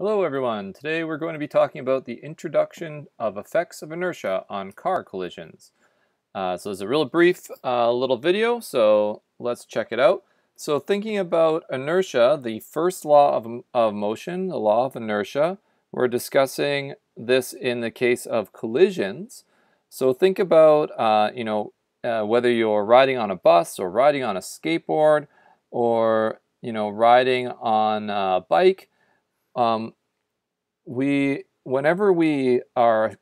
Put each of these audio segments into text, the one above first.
Hello everyone, today we're going to be talking about the introduction of effects of inertia on car collisions. Uh, so it's a real brief uh, little video, so let's check it out. So thinking about inertia, the first law of, of motion, the law of inertia, we're discussing this in the case of collisions. So think about, uh, you know, uh, whether you're riding on a bus or riding on a skateboard or, you know, riding on a bike, um, we, whenever we are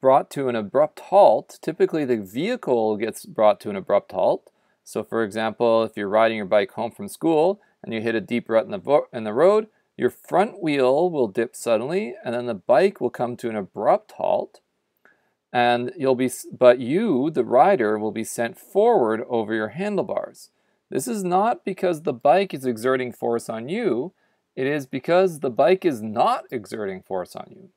brought to an abrupt halt, typically the vehicle gets brought to an abrupt halt. So for example, if you're riding your bike home from school and you hit a deep rut in the, in the road, your front wheel will dip suddenly and then the bike will come to an abrupt halt and you'll be but you the rider will be sent forward over your handlebars. This is not because the bike is exerting force on you, it is because the bike is not exerting force on you.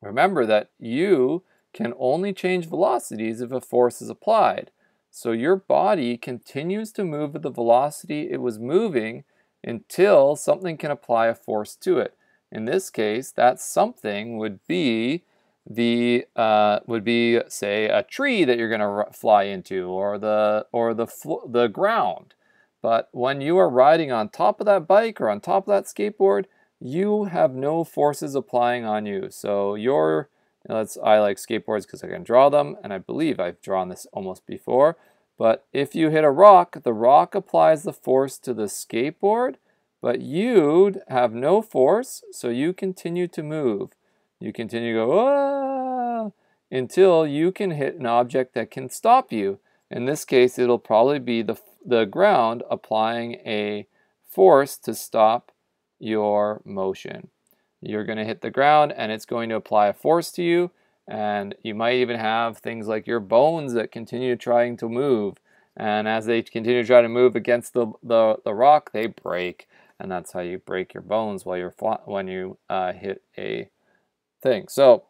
Remember that you can only change velocities if a force is applied. So your body continues to move at the velocity it was moving until something can apply a force to it. In this case, that something would be the uh, would be say a tree that you're going to fly into or the or the the ground but when you are riding on top of that bike or on top of that skateboard, you have no forces applying on you. So your, let's, I like skateboards because I can draw them, and I believe I've drawn this almost before. But if you hit a rock, the rock applies the force to the skateboard, but you have no force, so you continue to move. You continue to go, ah, until you can hit an object that can stop you. In this case, it'll probably be the the ground applying a force to stop your motion. You're going to hit the ground and it's going to apply a force to you and you might even have things like your bones that continue trying to move and as they continue to try to move against the, the, the rock they break and that's how you break your bones while you're when you uh, hit a thing. So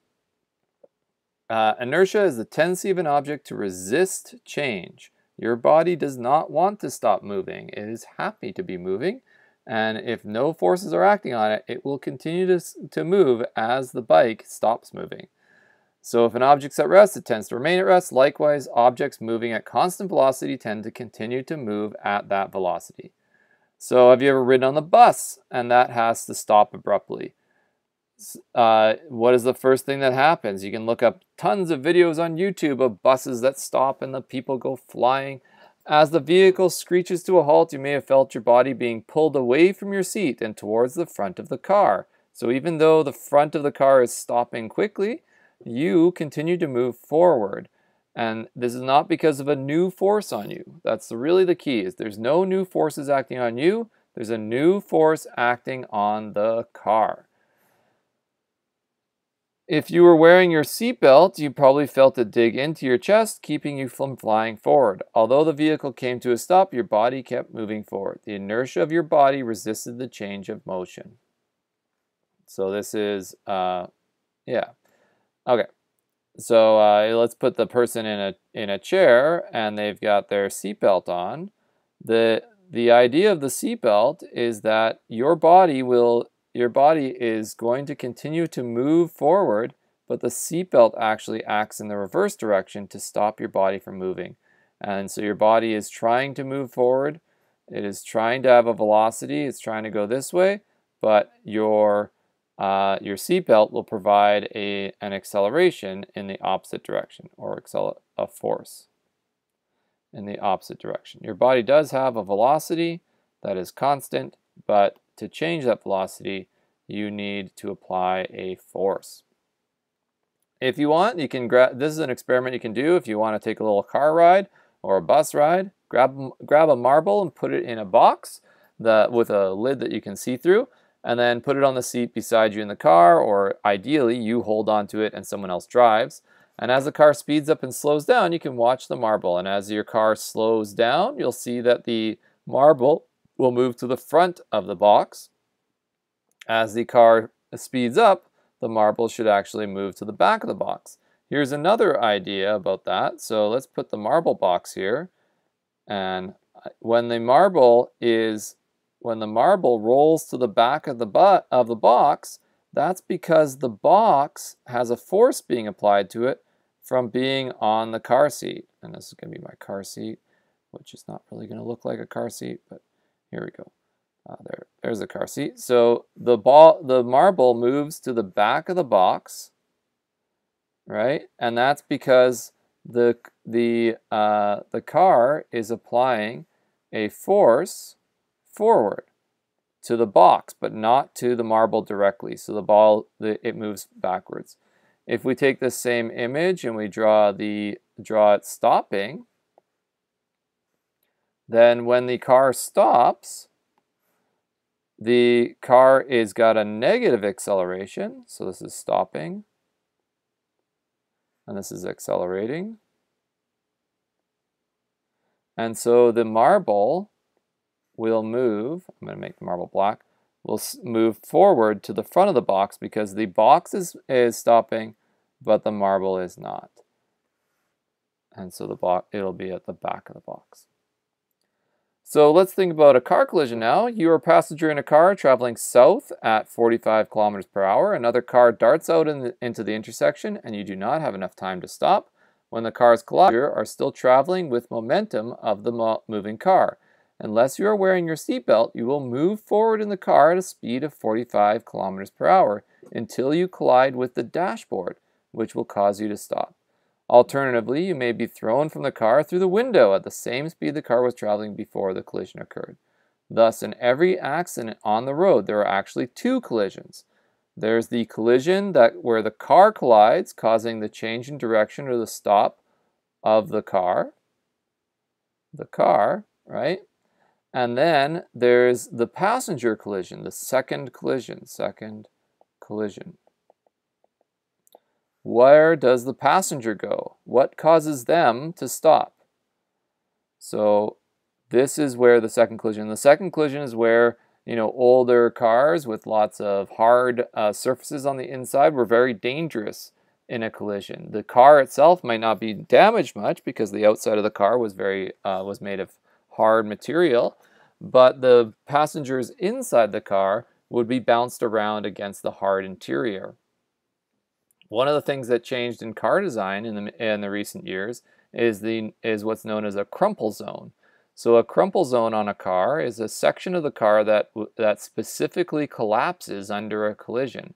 uh, inertia is the tendency of an object to resist change. Your body does not want to stop moving. It is happy to be moving. And if no forces are acting on it, it will continue to, to move as the bike stops moving. So if an object's at rest, it tends to remain at rest. Likewise, objects moving at constant velocity tend to continue to move at that velocity. So have you ever ridden on the bus and that has to stop abruptly? Uh, what is the first thing that happens? You can look up tons of videos on YouTube of buses that stop and the people go flying. As the vehicle screeches to a halt, you may have felt your body being pulled away from your seat and towards the front of the car. So even though the front of the car is stopping quickly, you continue to move forward. And this is not because of a new force on you. That's really the key is there's no new forces acting on you. There's a new force acting on the car. If you were wearing your seatbelt, you probably felt it dig into your chest, keeping you from flying forward. Although the vehicle came to a stop, your body kept moving forward. The inertia of your body resisted the change of motion. So this is, uh, yeah. Okay. So uh, let's put the person in a in a chair and they've got their seatbelt on. The the idea of the seatbelt is that your body will your body is going to continue to move forward, but the seatbelt actually acts in the reverse direction to stop your body from moving. And so your body is trying to move forward. It is trying to have a velocity. It's trying to go this way, but your uh, your seatbelt will provide a an acceleration in the opposite direction, or a force in the opposite direction. Your body does have a velocity that is constant, but to change that velocity, you need to apply a force. If you want, you can grab, this is an experiment you can do if you want to take a little car ride or a bus ride, grab, grab a marble and put it in a box that, with a lid that you can see through, and then put it on the seat beside you in the car, or ideally you hold onto it and someone else drives. And as the car speeds up and slows down, you can watch the marble. And as your car slows down, you'll see that the marble will move to the front of the box. As the car speeds up, the marble should actually move to the back of the box. Here's another idea about that. So let's put the marble box here. And when the marble is when the marble rolls to the back of the butt of the box, that's because the box has a force being applied to it from being on the car seat. And this is going to be my car seat, which is not really going to look like a car seat, but here we go. Uh, there, there's the car seat. So the ball, the marble moves to the back of the box, right? And that's because the the uh, the car is applying a force forward to the box, but not to the marble directly. So the ball, the, it moves backwards. If we take this same image and we draw the draw it stopping, then when the car stops, the car is got a negative acceleration. So this is stopping. And this is accelerating. And so the marble will move, I'm going to make the marble black, will move forward to the front of the box because the box is, is stopping, but the marble is not. And so the box it'll be at the back of the box. So let's think about a car collision now. You are a passenger in a car traveling south at 45 kilometers per hour. Another car darts out in the, into the intersection and you do not have enough time to stop. When the cars collide, you are still traveling with momentum of the moving car. Unless you are wearing your seatbelt, you will move forward in the car at a speed of 45 kilometers per hour until you collide with the dashboard, which will cause you to stop. Alternatively, you may be thrown from the car through the window at the same speed the car was traveling before the collision occurred. Thus, in every accident on the road, there are actually two collisions. There's the collision that where the car collides, causing the change in direction or the stop of the car. The car, right? And then there's the passenger collision, the second collision, second collision. Where does the passenger go? What causes them to stop? So this is where the second collision, the second collision is where, you know, older cars with lots of hard uh, surfaces on the inside were very dangerous in a collision. The car itself might not be damaged much because the outside of the car was very, uh, was made of hard material, but the passengers inside the car would be bounced around against the hard interior. One of the things that changed in car design in the, in the recent years is, the, is what's known as a crumple zone. So a crumple zone on a car is a section of the car that, that specifically collapses under a collision.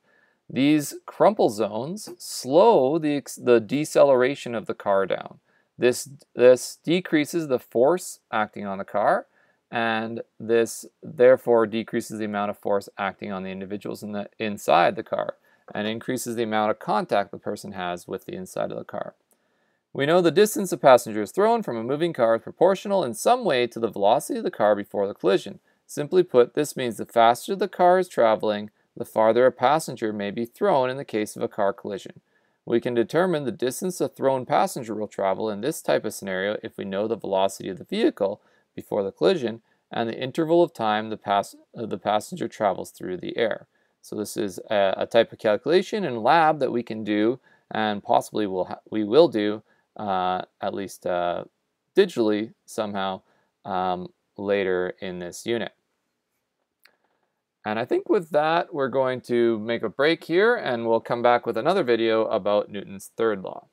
These crumple zones slow the, the deceleration of the car down. This, this decreases the force acting on the car, and this therefore decreases the amount of force acting on the individuals in the, inside the car and increases the amount of contact the person has with the inside of the car. We know the distance a passenger is thrown from a moving car is proportional in some way to the velocity of the car before the collision. Simply put, this means the faster the car is traveling, the farther a passenger may be thrown in the case of a car collision. We can determine the distance a thrown passenger will travel in this type of scenario if we know the velocity of the vehicle before the collision and the interval of time the, pass the passenger travels through the air. So this is a, a, type of calculation in lab that we can do and possibly will we will do uh, at least uh, digitally somehow um, later in this unit. And I think with that, we're going to make a break here and we'll come back with another video about Newton's third law.